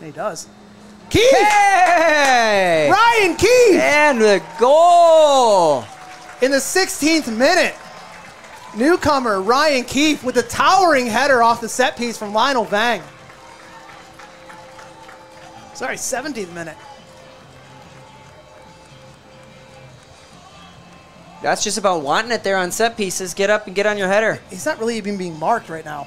He does. Keefe! Hey! Ryan Keefe! And the goal! In the 16th minute, newcomer Ryan Keefe with a towering header off the set piece from Lionel Vang. Sorry, 17th minute. That's just about wanting it there on set pieces. Get up and get on your header. He's not really even being marked right now.